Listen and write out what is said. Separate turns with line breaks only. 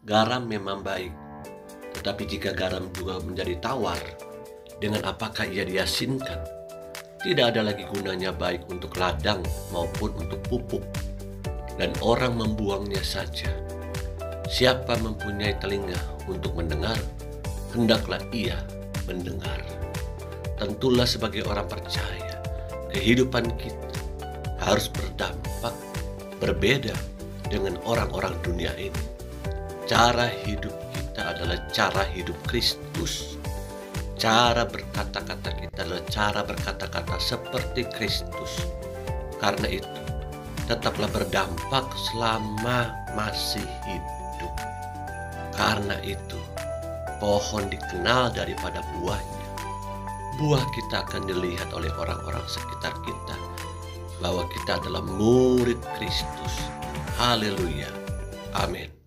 Garam memang baik, tetapi jika garam juga menjadi tawar, dengan apakah ia diasinkan? Tidak ada lagi gunanya baik untuk ladang maupun untuk pupuk, dan orang membuangnya saja. Siapa mempunyai telinga untuk mendengar, hendaklah ia mendengar. Tentulah sebagai orang percaya, kehidupan kita harus berdampak berbeda dengan orang-orang dunia ini. Cara hidup kita adalah cara hidup Kristus. Cara berkata-kata kita adalah cara berkata-kata seperti Kristus. Karena itu, tetaplah berdampak selama masih hidup. Karena itu, pohon dikenal daripada buahnya. Buah kita akan dilihat oleh orang-orang sekitar kita bahwa kita adalah murid Kristus. Haleluya. Amin.